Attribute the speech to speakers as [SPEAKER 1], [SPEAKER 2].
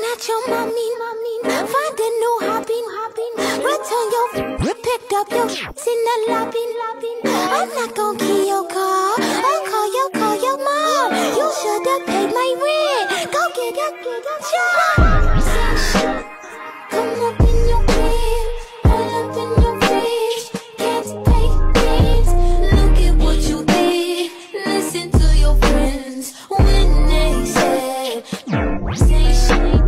[SPEAKER 1] not your mommy, mommy. Find a new hobby, hobby. Return your pick up your in the lobby. I'm not gonna keep your car. I'll call your call your mom. You should have paid my rent. Go get a get a job. Come up in your crib, all up in your fridge. Can't pay bills. Look at what you did. Listen to your friends when they say say shit.